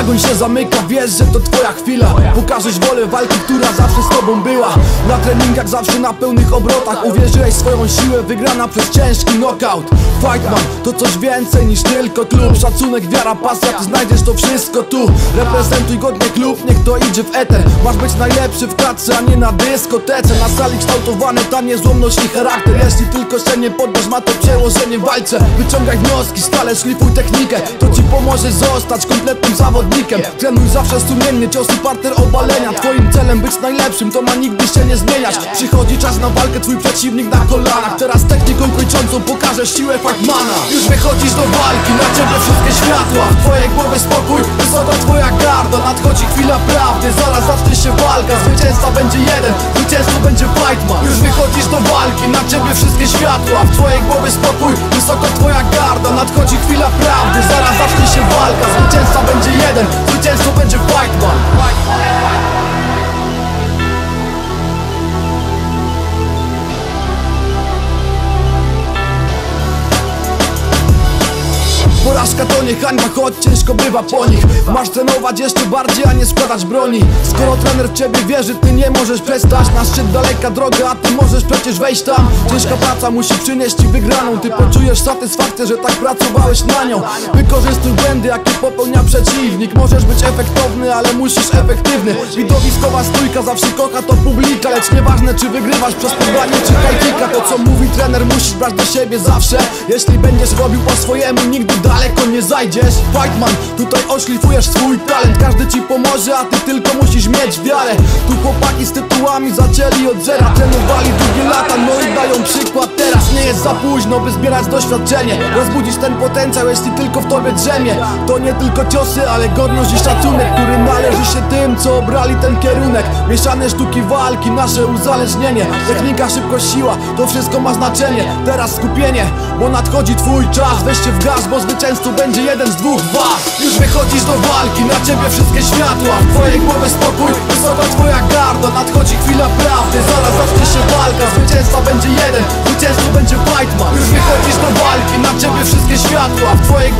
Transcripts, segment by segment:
ogień się zamyka, wiesz, że to twoja chwila. Pokażesz wolę walki, która zawsze z tobą była. Na treningach zawsze na pełnych obrotach. Uwierzyłeś swoją siłę, wygrana przez ciężki knockout. Fightman to coś więcej niż tylko klub. Szacunek, wiara, pasja, ty znajdziesz to wszystko tu. Reprezentuj godnie klub, niech to idzie w eter. Masz być najlepszy w klatce, a nie na dyskotece. Na sali kształtowane ta niezłomność i charakter. Jeśli tylko się nie poddasz, ma to przełożenie w walce. Wyciągaj wnioski, stale szlifuj technikę. To ci pomoże zostać kompletnym zawodnikiem Trenuj zawsze sumiennie, ciosy parter obalenia. Twoim celem być najlepszym, to ma nigdy się nie zmieniać. Przychodzi czas na walkę, twój przeciwnik na kolanach. Teraz techniką kończącą pokażesz siłę Fightmana Już wychodzisz do walki, na ciebie wszystkie światła. W twojej głowie spokój, wysoka twoja garda. Nadchodzi chwila prawdy, zaraz zacznie się walka. Zwycięzca będzie jeden, zwycięzcą będzie Fightman Już wychodzisz do walki, na ciebie wszystkie światła. W twojej głowie spokój, wysoko twoja garda. Nadchodzi chwila prawdy, zaraz zacznie się walka. Zwycięzca zwycięzcą będzie Fightman Porażka to nie hańba, choć ciężko bywa po nich. Masz trenować jeszcze bardziej, a nie składać broni. Skoro trener w ciebie wierzy, ty nie możesz przestać. Na szczyt daleka droga, a ty możesz przecież wejść tam. Ciężka praca musi przynieść ci wygraną. Ty poczujesz satysfakcję, że tak pracowałeś na nią. Wykorzystuj błędy, jakie popełnia przeciwnik. Możesz być efektowny, ale musisz efektywny. Widowiskowa stójka zawsze kocha to publika Lecz nieważne czy wygrywasz przez podanie czy hajkika To co mówi trener musisz brać do siebie zawsze. Jeśli będziesz robił po swojemu, nigdy daleko nie zajdziesz. Fightman, tutaj oszlifujesz swój talent. Każdy ci pomoże, a ty tylko musisz mieć wiarę. Tu chłopaki z tytułami zaczęli od zera Trenowali długie lata, no i dają przykład Nie jest za późno, by zbierać doświadczenie Rozbudzić ten potencjał, jeśli tylko w tobie drzemie. To nie tylko ciosy, ale godność i szacunek Który należy się tym, co obrali ten kierunek. Mieszane sztuki walki, nasze uzależnienie. Technika, szybkość, siła, to wszystko ma znaczenie. Teraz skupienie, bo nadchodzi twój czas. Weź się w gaz, bo zwycięzcą będzie jeden z dwóch was Już wychodzisz do walki, na ciebie wszystkie światła. W twojej głowie spokój, wysoka twoja garda Nadchodzi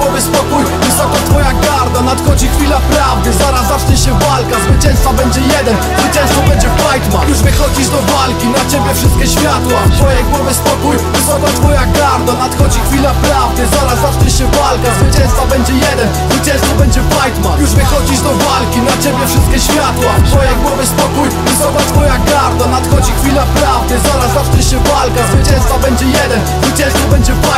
Głowie spokój, wysoka twoja garda. Nadchodzi chwila prawdy, zaraz zacznie się walka. Zwycięzca będzie jeden, zwycięzcą będzie Fightman Już wychodzisz do walki, na ciebie wszystkie światła. W twojej głowie spokój, wysoka twoja garda. Nadchodzi chwila prawdy, zaraz zacznie się walka. Zwycięzca będzie jeden, zwycięzcą będzie Fightman Już wychodzisz do walki, na ciebie wszystkie światła. W twojej głowie spokój, wysoka twoja garda. Nadchodzi chwila prawdy, zaraz zacznie się walka. Zwycięzca będzie jeden, zwycięzcą będzie Fightman,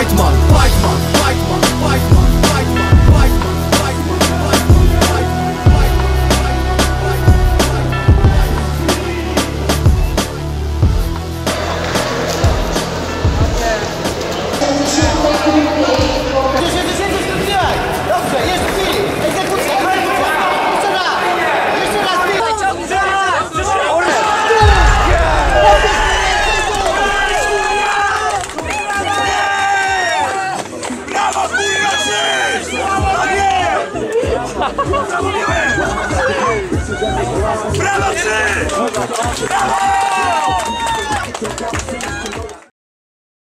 Bravo!